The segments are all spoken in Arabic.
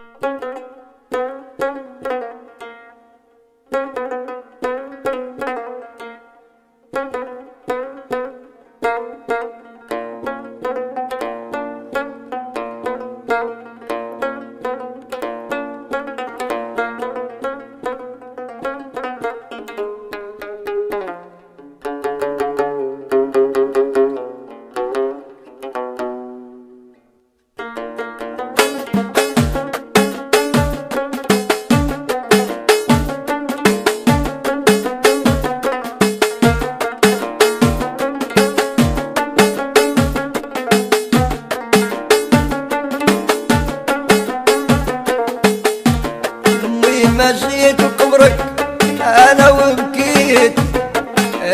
Música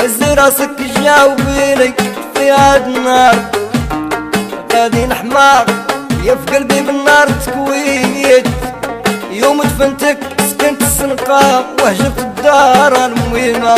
هز راسك جاوبيني في هاد النار غادي نحمار يا في قلبي بالنار تكويت. يوم دفنتك سكنت السنقة وهجرت الدار المهمة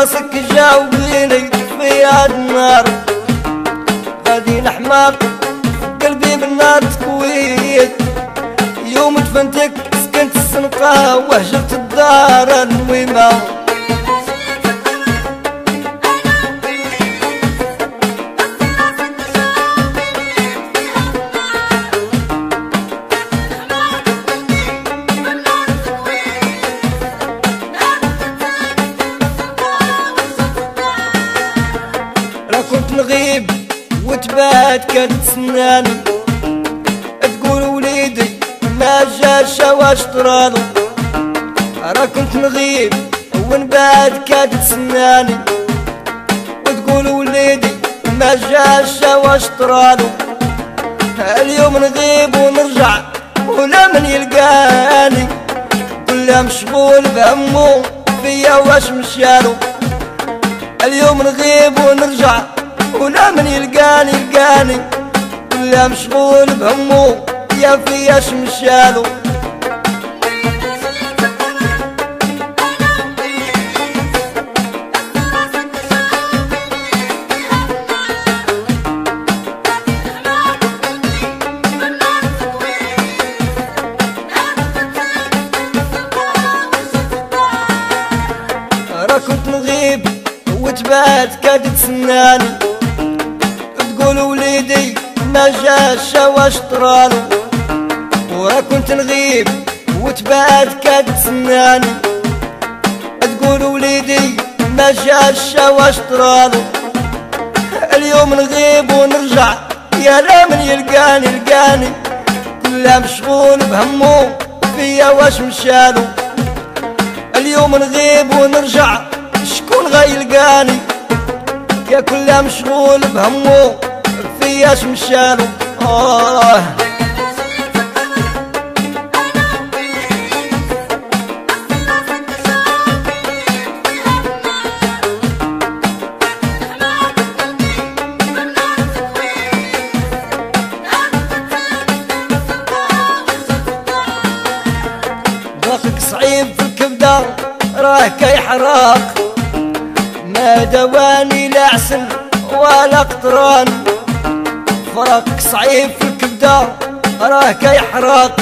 راسك جاوبيني في هاد النار غادي نحماق قلبي بالنار تكويت. يوم دفنتك سكنت السنقة وهجرت الدار المهمة نغيب وتبات كانت سناني تقول وليدي ما جاش واش طرالو راه كنت نغيب ونبات كانت سناني وتقول وليدي ما جاش واش طرالو اليوم نغيب ونرجع ولا من يلقاني. كلها مشغول بهمو فيا واش مشالو اليوم نغيب ونرجع ولا من يلقاني يلقاني كلها مشغول بهمو يا فياش مشالو. كنت نغيب وتبات كادت سناني تقول وليدي ما جاش واش طرالو ورا كنت نغيب وتبات كادت سناني تقول وليدي ما جاش واش طرالو اليوم نغيب ونرجع يا لا من يلقاني يلقاني. كلها مشغول بهمو فيا واش مشالو اليوم نغيب ونرجع شكون غيلقاني يا كلها مشغول بهمو فياش مشالو آه. صعيب في الكبدة راه كيحرق ما دواني لا عسل ولا قطران. فراقك صعيب في الكبدة راه كيحرق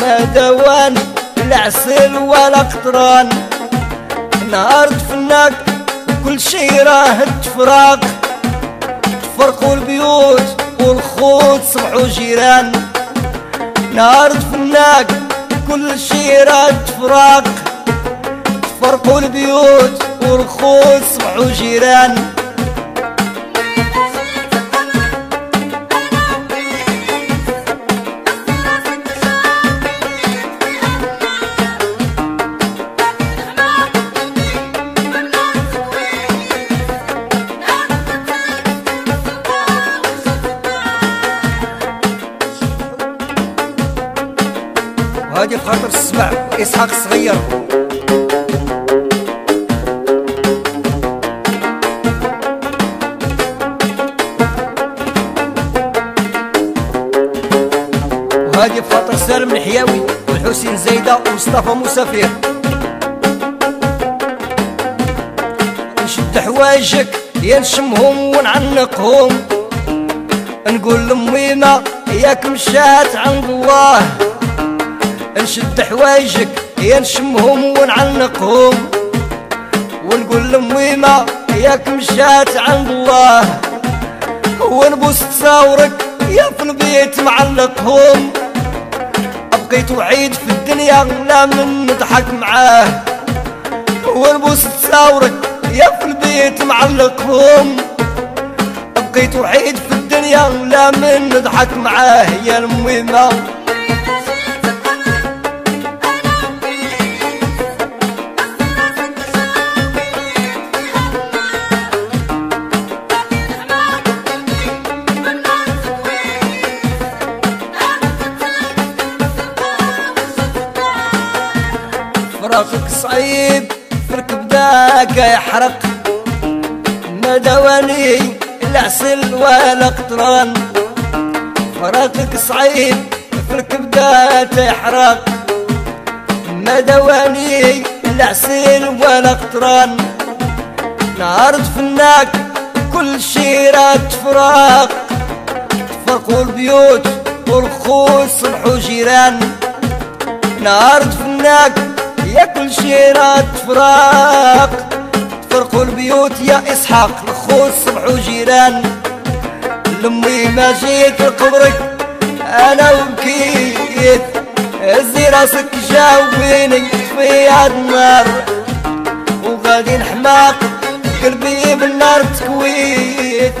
ما دواني لا عسل ولا قطران. نهار دفناك كل شي راه تفراق. تفرقوا البيوت والخوت صبحوا جيران. نهار دفناك كل شي راه تفراق. تفرقوا البيوت والخوت صبحوا جيران. خاطر السمع إسحاق صغير. وهادي بخاطر سالم الحياوي والحسين زايدة ومصطفى مسافر. نشد حوايجك يا نشمهم ونعنقهم. نقول لمينا ياك مشات عند الله نشد حوايجك ينشمهم ونعنقهم. ونقول لميمة ياك مشات عند الله. ونبوس تصاورك يا في البيت معلقهم. بقيت وحيد في الدنيا لا من نضحك معاه. ونبوس تصاورك يا في البيت معلقهم. بقيت وحيد في الدنيا لا من نضحك معاه. يا المهمة فراقك صعيب فركب ذاك يحرق. ما دواني العسل ولا قطران. فراقك صعيب فركب ذاك يحرق. ما دواني العسل ولا قطران. نهار فناك كل شي راد فراق تفرقوا البيوت والخوص صلحوا جيران. نهار فناك يا كل شي راد فراق تفرقوا البيوت يا إسحاق الخوص صبحوا جيران لمي ما جيت لقبرك أنا وبكيت هزي راسك جاوبيني في هاد النار وغادي نحماق قلبي بالنار تكويت.